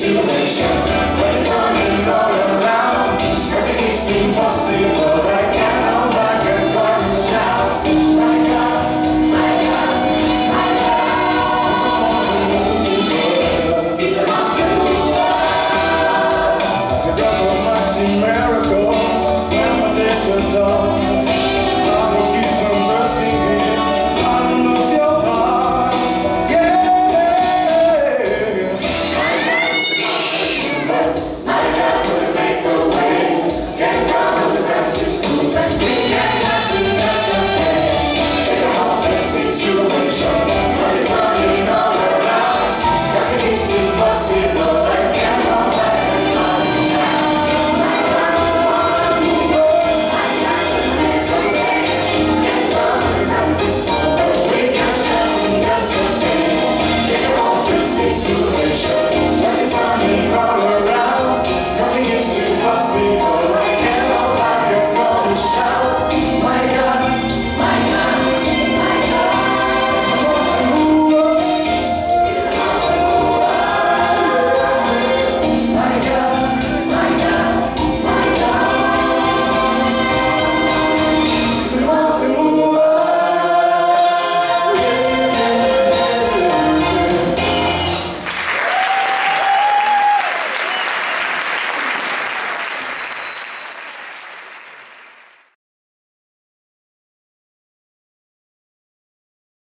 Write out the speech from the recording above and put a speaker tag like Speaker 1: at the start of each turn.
Speaker 1: situation.